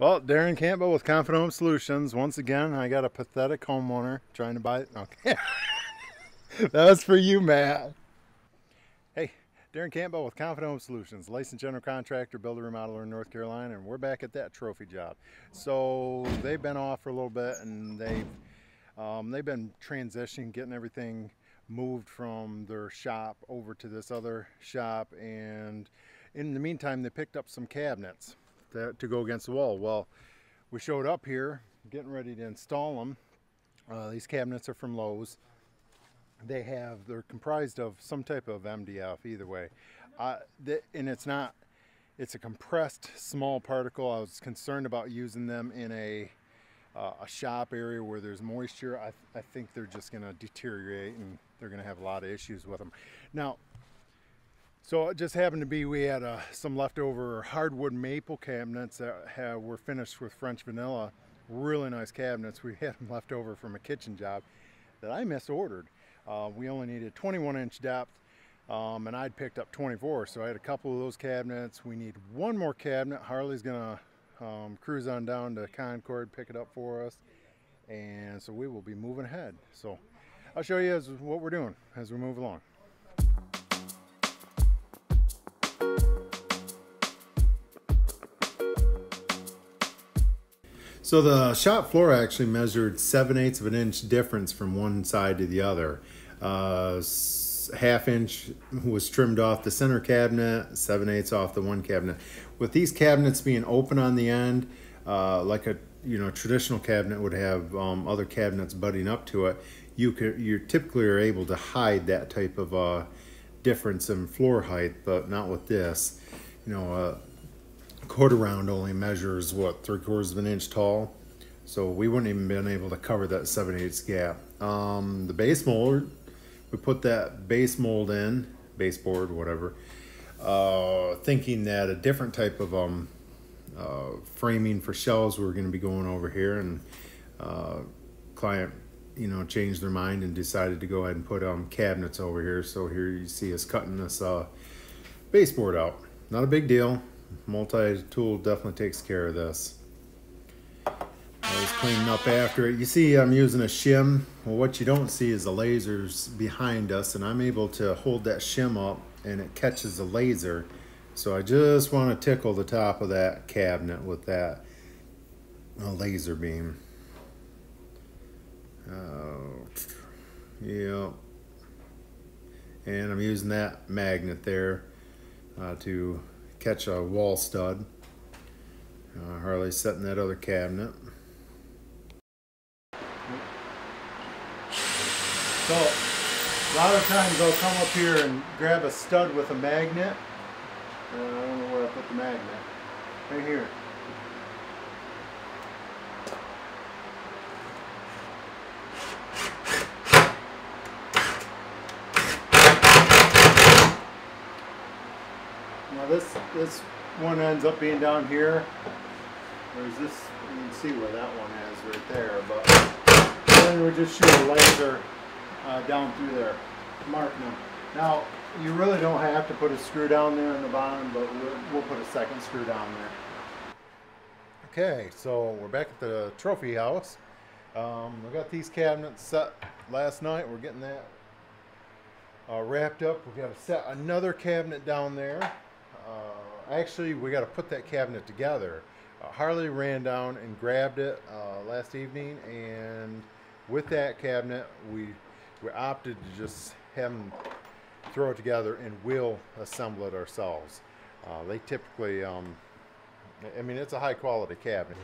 Well, Darren Campbell with Confident Home Solutions. Once again, I got a pathetic homeowner trying to buy. it. Okay, that was for you, Matt. Hey, Darren Campbell with Confident Home Solutions, licensed general contractor, builder, remodeler in North Carolina, and we're back at that trophy job. So they've been off for a little bit, and they've um, they've been transitioning, getting everything moved from their shop over to this other shop, and in the meantime, they picked up some cabinets to, to go against the wall. Well, we showed up here getting ready to install them. Uh, these cabinets are from Lowe's. They have, they're comprised of some type of MDF either way. Uh, the, and it's not, it's a compressed small particle. I was concerned about using them in a, uh, a shop area where there's moisture. I, I think they're just gonna deteriorate and they're gonna have a lot of issues with them. Now, so it just happened to be we had uh, some leftover hardwood maple cabinets that have, were finished with French vanilla. Really nice cabinets. We had them left over from a kitchen job that I misordered. Uh, we only needed 21 inch depth um, and I'd picked up 24. So I had a couple of those cabinets. We need one more cabinet. Harley's gonna um, cruise on down to Concord, pick it up for us. And so we will be moving ahead. So I'll show you as, what we're doing as we move along. So the shop floor actually measured 7 eighths of an inch difference from one side to the other. Uh, half inch was trimmed off the center cabinet, 7 eighths off the one cabinet. With these cabinets being open on the end, uh, like a you know traditional cabinet would have um, other cabinets butting up to it, you could you typically are able to hide that type of uh, difference in floor height, but not with this. You know, uh, quarter round only measures what three quarters of an inch tall? So we wouldn't even been able to cover that 7 8 gap. Um, the base mold we put that base mold in baseboard whatever uh, thinking that a different type of um, uh, framing for shelves we were going to be going over here and uh, client you know changed their mind and decided to go ahead and put um, cabinets over here. So here you see us cutting this uh, baseboard out. Not a big deal multi-tool definitely takes care of this. I was cleaning up after it. You see I'm using a shim. Well, what you don't see is the lasers behind us, and I'm able to hold that shim up and it catches the laser. So I just want to tickle the top of that cabinet with that uh, laser beam. Oh, yeah. And I'm using that magnet there uh, to catch a wall stud. Uh, Harley's setting that other cabinet. So, a lot of times I'll come up here and grab a stud with a magnet. Uh, I don't know where I put the magnet. Right here. This this one ends up being down here. There's this, you can see where that one is right there, but then we just shoot a laser uh, down through there, marking them. Now, you really don't have to put a screw down there in the bottom, but we'll, we'll put a second screw down there. Okay, so we're back at the trophy house. Um, we got these cabinets set last night. We're getting that uh, wrapped up. We've got to set another cabinet down there. Uh, actually, we got to put that cabinet together. Uh, Harley ran down and grabbed it uh, last evening, and with that cabinet, we we opted to just have them throw it together, and we'll assemble it ourselves. Uh, they typically, um, I mean, it's a high quality cabinet.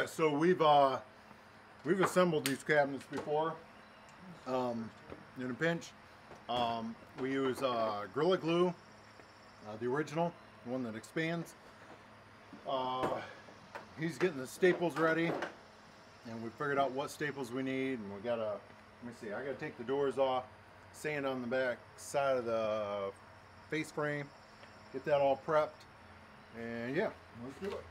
Right, so we've uh, we've assembled these cabinets before um, in a pinch. Um, we use uh, Gorilla Glue, uh, the original, the one that expands. Uh, he's getting the staples ready, and we figured out what staples we need, and we gotta, let me see, I gotta take the doors off, sand on the back side of the face frame, get that all prepped, and yeah, let's do it.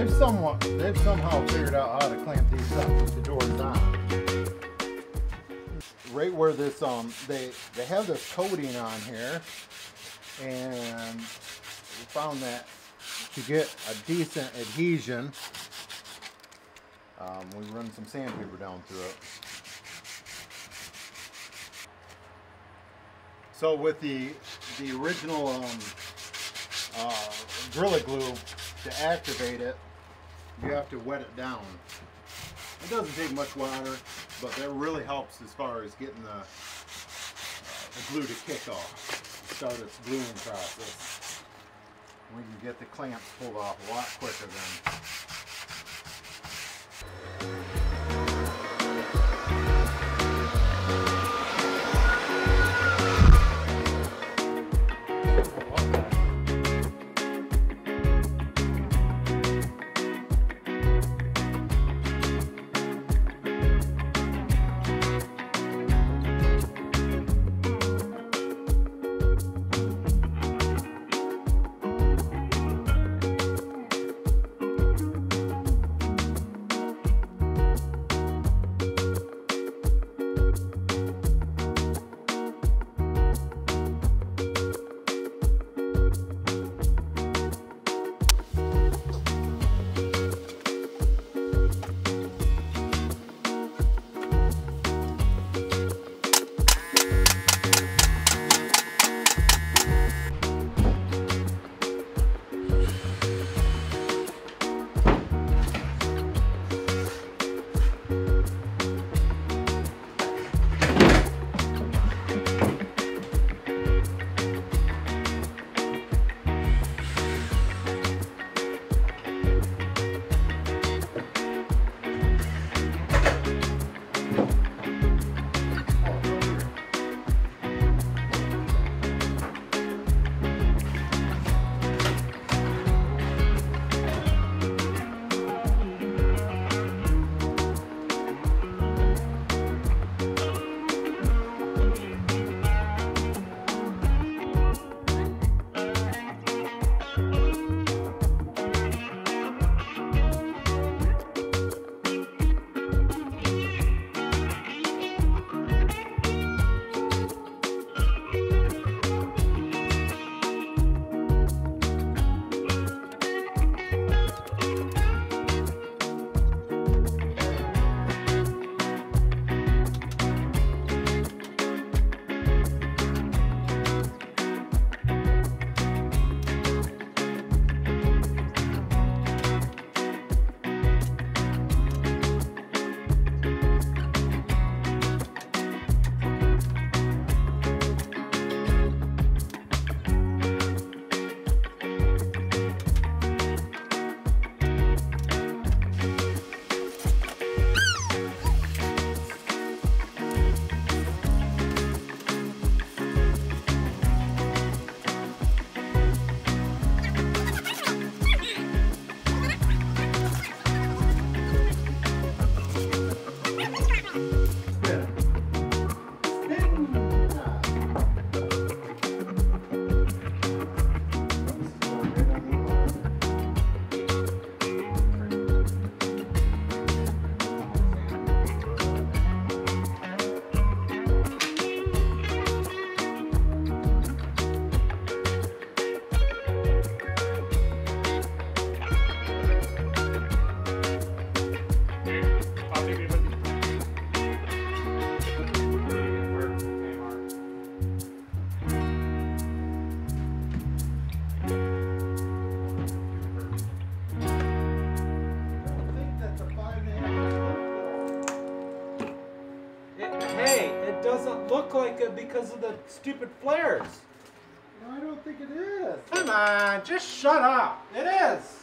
They've somewhat, they've somehow figured out how to clamp these up with the doors on. Right where this, um, they they have this coating on here, and we found that to get a decent adhesion, um, we run some sandpaper down through it. So with the the original um, uh, Gorilla Glue to activate it, you have to wet it down. It doesn't take much water, but that really helps as far as getting the, uh, the glue to kick off, start its gluing process. We can get the clamps pulled off a lot quicker than look like it because of the stupid flares. No, I don't think it is. Come on, just shut up. It is.